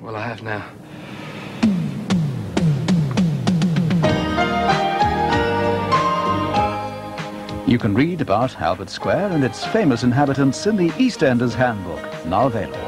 Well, I have now. You can read about Albert Square and its famous inhabitants in the Eastenders Handbook, now available.